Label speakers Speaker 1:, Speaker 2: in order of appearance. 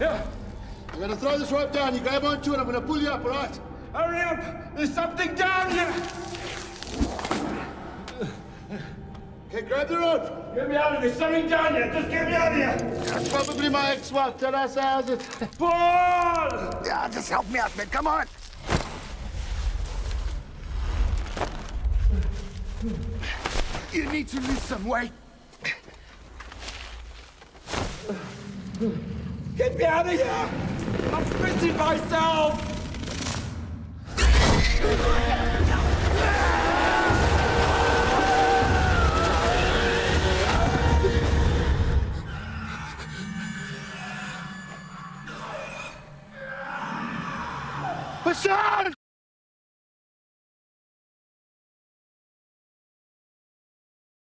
Speaker 1: Yeah.
Speaker 2: I'm gonna throw this rope down. You grab onto it. I'm gonna pull you up, all right?
Speaker 1: Hurry up! There's something down here!
Speaker 2: Okay, grab the rope.
Speaker 1: Get me out of here! Something down here! Just get me out of here!
Speaker 2: That's probably my ex-wife. Tell us how's it.
Speaker 1: Paul!
Speaker 3: Yeah, just help me out, man. Come on. You need to lose some weight.
Speaker 1: Get me out of here! I'm pissing myself! Hassan!